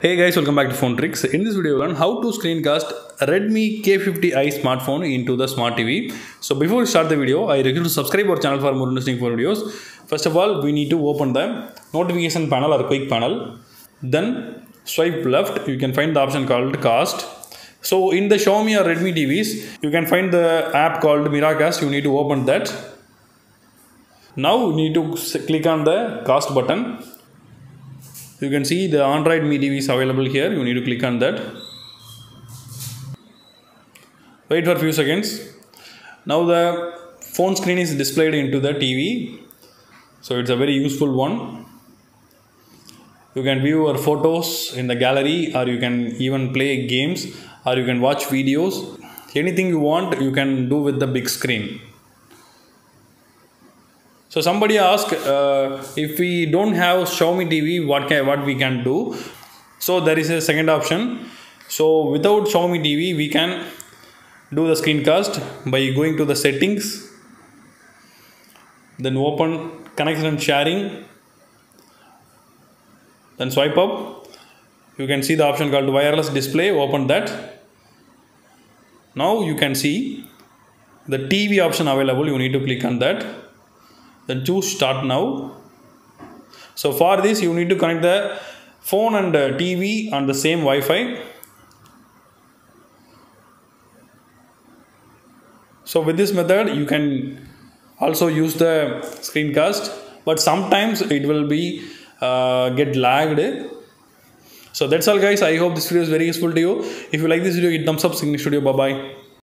Hey guys, welcome back to Phone Trickz. In this video, we learn how to screencast Redmi K50i smartphone into the smart TV. So before we start the video, I request you to subscribe our channel for more interesting phone videos. First of all, we need to open the notification panel or quick panel. Then swipe left, you can find the option called cast. So in the Xiaomi or Redmi TVs, you can find the app called Miracast. You need to open that. Now you need to click on the cast button you can see the android tv is available here. You need to click on that. Wait for a few seconds. Now the phone screen is displayed into the tv so it's a very useful one. You can view your photos in the gallery or you can even play games or you can watch videos. Anything you want you can do with the big screen so somebody asked uh, if we don't have Xiaomi TV, what can what we can do? So there is a second option. So without Xiaomi TV, we can do the screencast by going to the settings, then open connection and sharing, then swipe up. You can see the option called wireless display. Open that. Now you can see the TV option available. You need to click on that then choose start now. So for this you need to connect the phone and uh, tv on the same wi-fi. So with this method you can also use the screencast but sometimes it will be uh, get lagged. So that's all guys. I hope this video is very useful to you. If you like this video hit thumbs up Signet studio. Bye bye